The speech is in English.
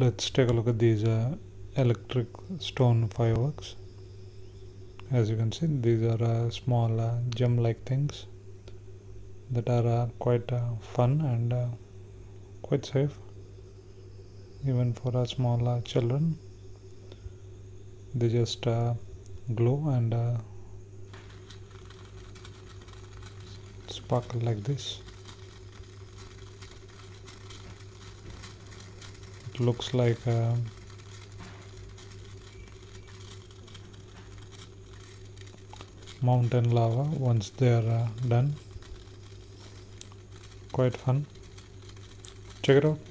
let's take a look at these uh, electric stone fireworks. As you can see these are uh, small uh, gem like things that are uh, quite uh, fun and uh, quite safe even for uh, small children. They just glow and sparkle like this looks like uh, molten lava once they are uh, done. Quite fun. Check it out